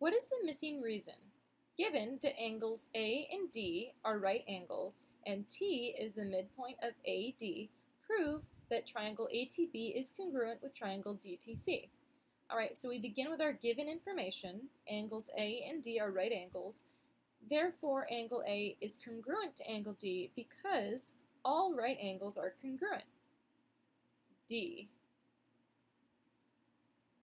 What is the missing reason? Given that angles A and D are right angles and T is the midpoint of AD, prove that triangle ATB is congruent with triangle DTC. Alright, so we begin with our given information. Angles A and D are right angles. Therefore, angle A is congruent to angle D because all right angles are congruent. D.